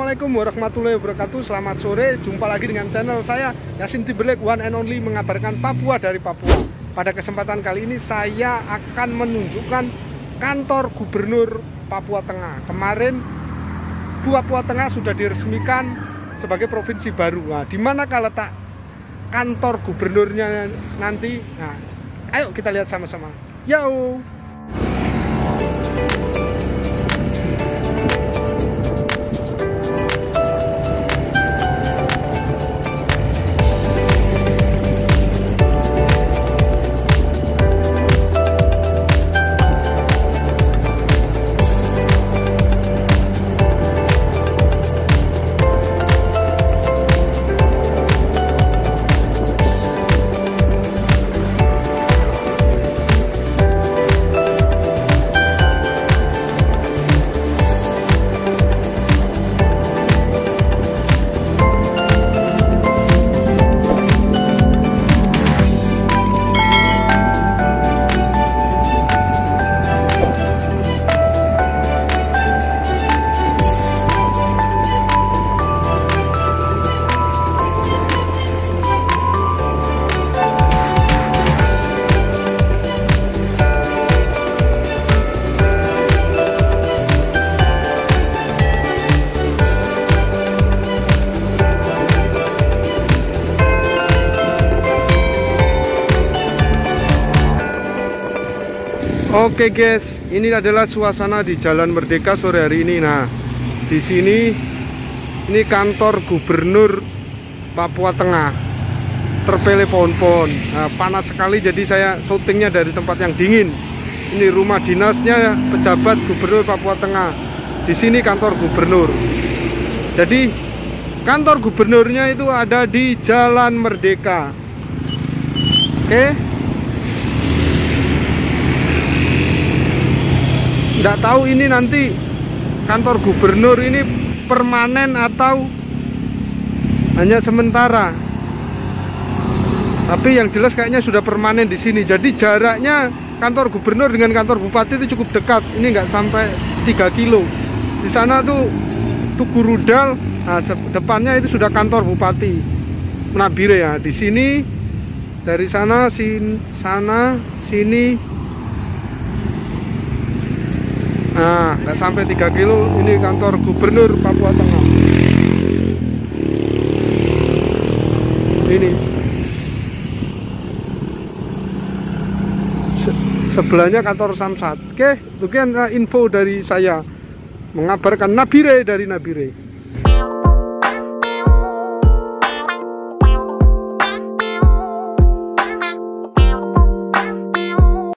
Assalamualaikum warahmatullahi wabarakatuh. Selamat sore, jumpa lagi dengan channel saya Yasin Timberlake One and Only mengabarkan Papua dari Papua. Pada kesempatan kali ini saya akan menunjukkan kantor gubernur Papua Tengah. Kemarin Papua Tengah sudah diresmikan sebagai provinsi baru. Nah, di manakah letak kantor gubernurnya nanti? Nah, ayo kita lihat sama-sama. Yo! Oke guys, ini adalah suasana di Jalan Merdeka sore hari ini. Nah, di sini ini kantor gubernur Papua Tengah. Terpele pohon-pohon. Nah, panas sekali jadi saya syutingnya dari tempat yang dingin. Ini rumah dinasnya pejabat gubernur Papua Tengah. Di sini kantor gubernur. Jadi kantor gubernurnya itu ada di Jalan Merdeka. Oke. Nggak tahu ini nanti kantor gubernur ini permanen atau hanya sementara. Tapi yang jelas kayaknya sudah permanen di sini. Jadi jaraknya kantor gubernur dengan kantor bupati itu cukup dekat. Ini nggak sampai 3 kilo. Di sana tuh Tugu Rudal nah depannya itu sudah kantor bupati. Nabire ya di sini dari sana sin sana sini Nah, nggak sampai 3 kilo ini kantor gubernur Papua Tengah. Ini. Se sebelahnya kantor Samsat. Oke, mungkin info dari saya mengabarkan Nabire dari Nabire.